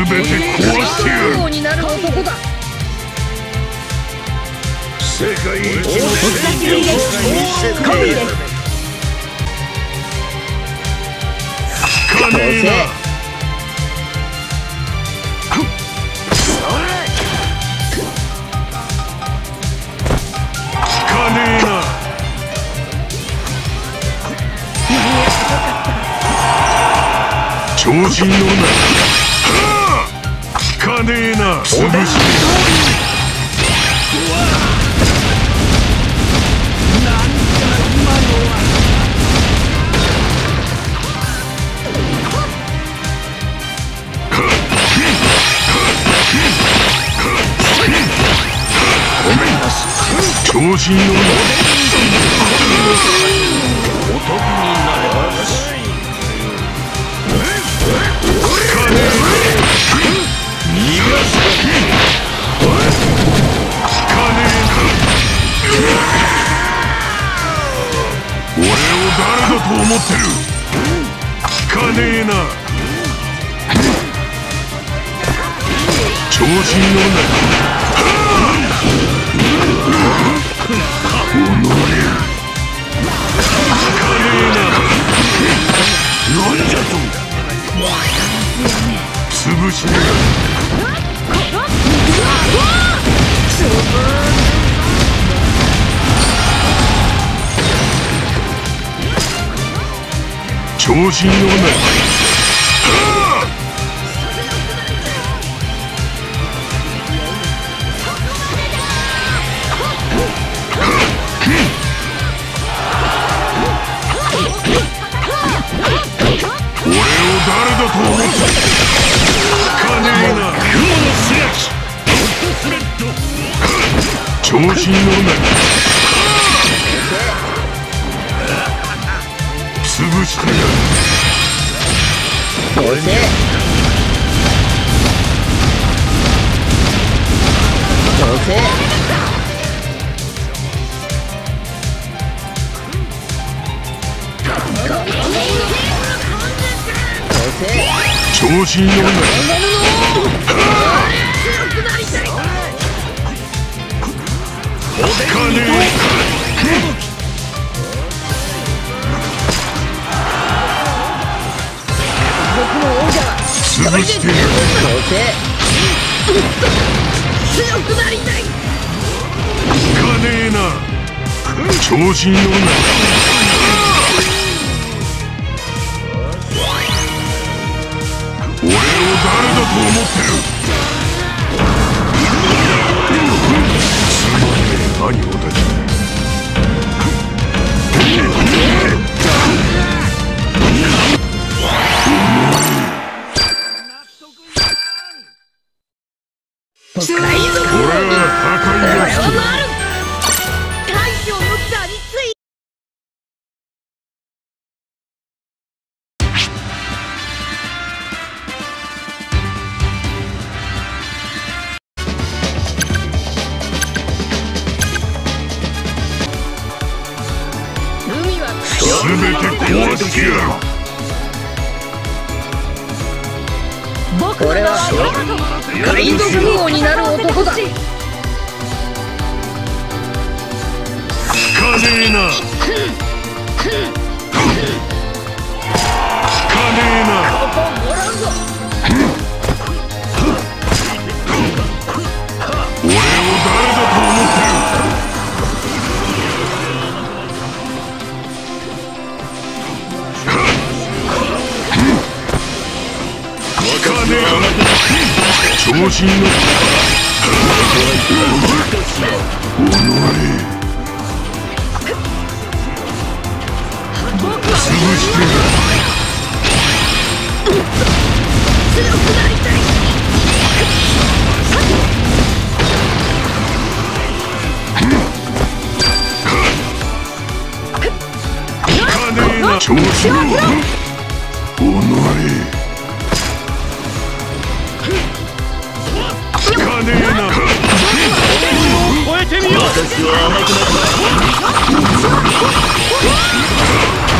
全て壊してやる。王になる男だ世界一突撃流撃コピーですかねえなかねえな。調子に乗るなはあ聞かねえな潰し調子にな俺を誰だと思ってる？聞かねえな。調子に乗るなな。んじゃと。潰しなはあ俺を誰だと思ってる聞かねえな調子に乗るな。どうせ調子に乗るな。聞かね僕潰してやるどうせ聞かねえな。調子に乗るな俺を誰だと思ってるつまんねえ何をだ海は破壊が好きだ海は全て壊してやる俺は海賊王になる男だかねえなを誰だと思ってる調子に乗って。潰よう私は甘くな俺を誰だと思ってる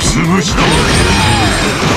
潰した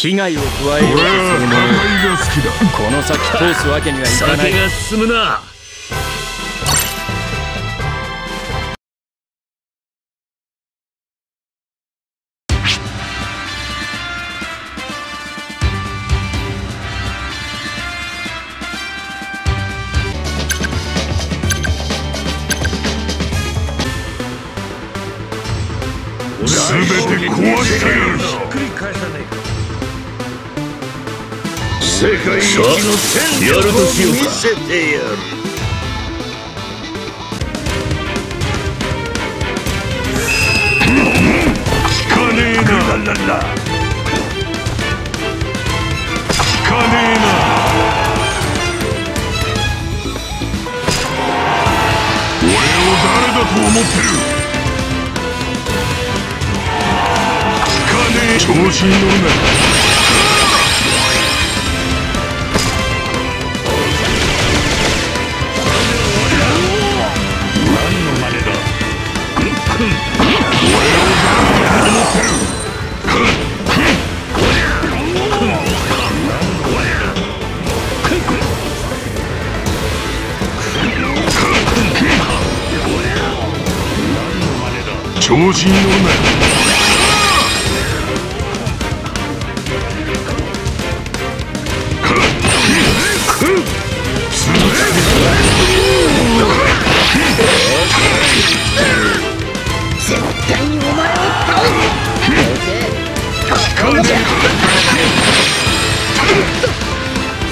危害を加える俺は戦いが好きだ。この先通すわけにはいかない酒が進むな。全て壊してやる世界一の戦力を見せてやる。かねえな。聞かねえな。俺を誰だと思ってる？聞かねえ。調子に乗るな。調子に乗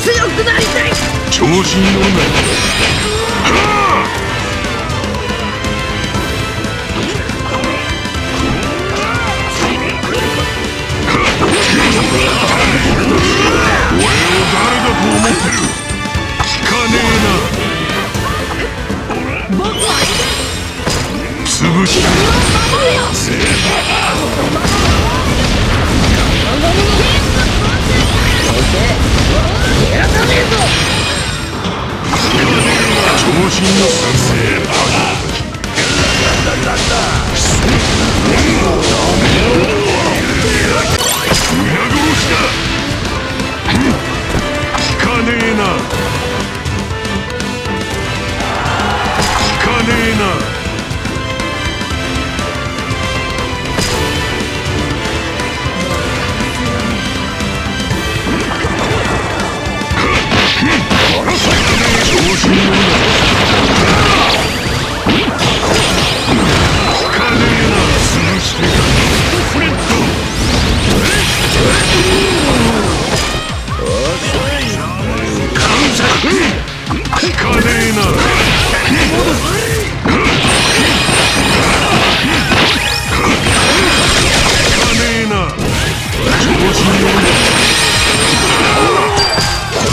強くなりたい。え調子に乗るな潰した調子に乗った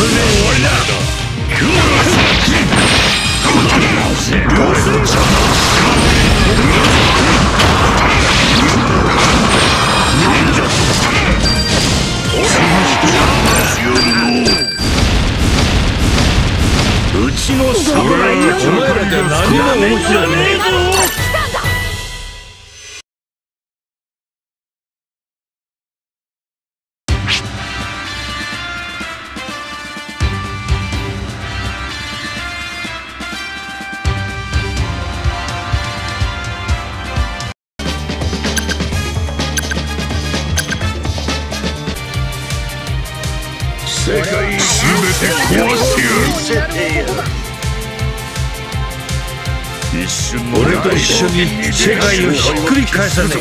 れで終わりだ俺と一緒に世界をひっくり返さねえか。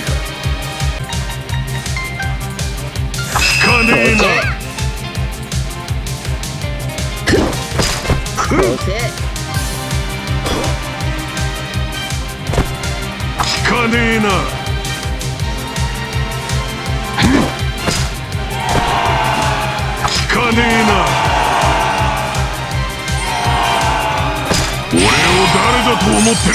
聞かねえな。聞かねえな。聞かねえな。だと思ってる。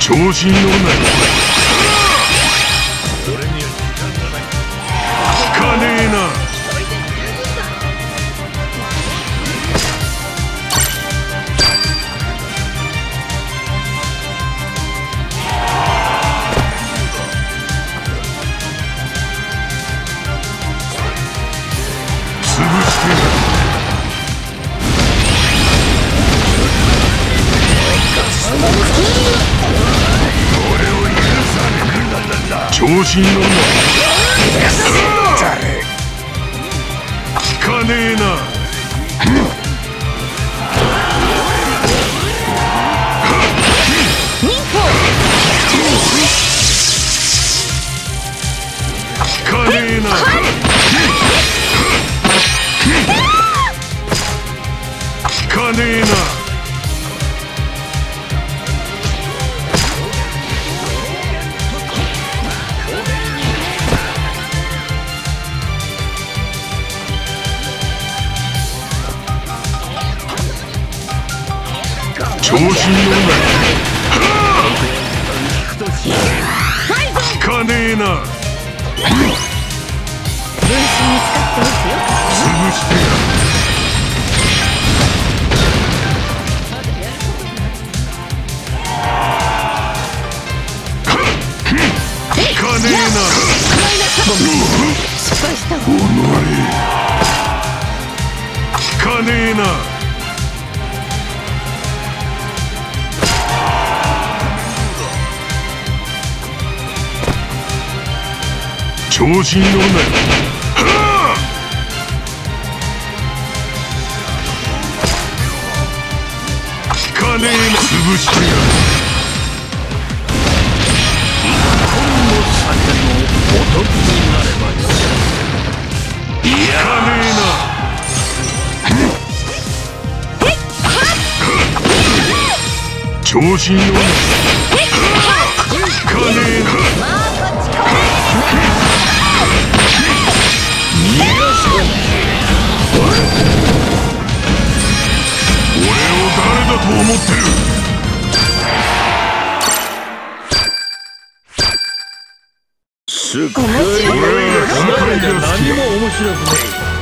調子に乗るなよ調子に乗るな聞かねえな。調子に乗るな。よ聞かねえな潰してやる調子に乗るなよねえな潰してやる。聞かねえな。調子に乗るだと思ってる。す。っかりお前らじゃ何も面白くねえ